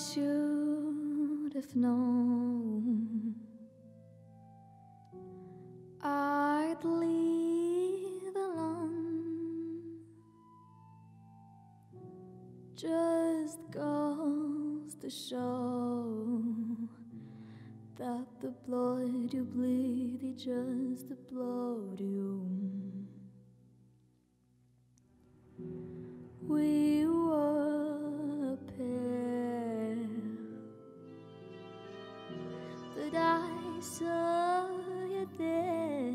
should have known. I'd leave alone. Just goes to show That the blood you bleed is just the blood you But I saw you there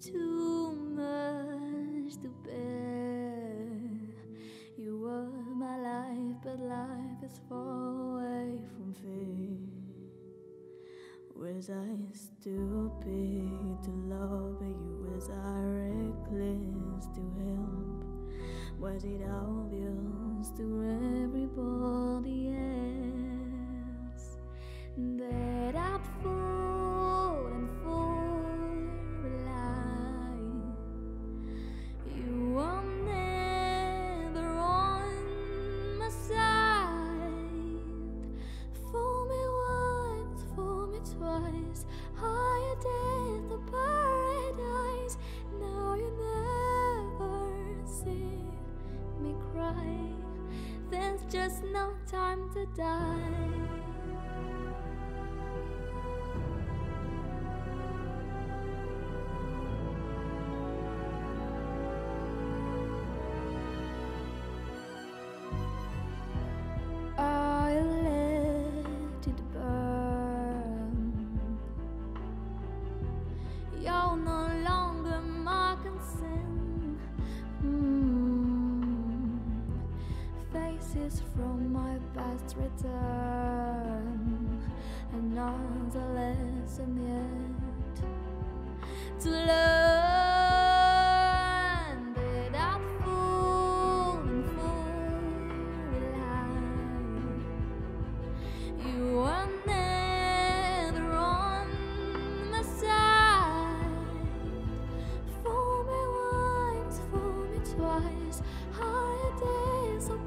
Too much to bear You were my life but life is far away from fair Was I stupid to love you? Was I reckless to help? Was it obvious to everybody just no time to die. My past return. Another lesson yet to learn that I've fallen for a. You were never on my side. Fool me once, fool me twice. Higher days of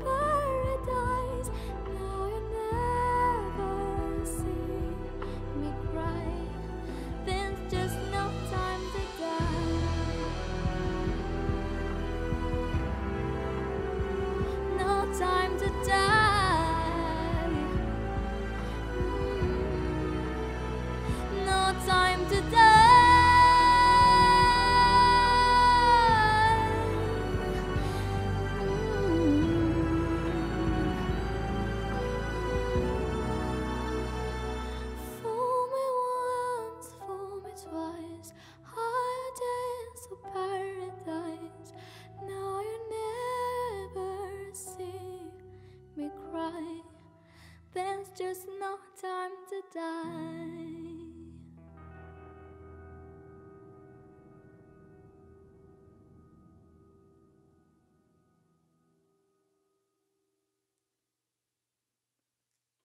There's no time to die.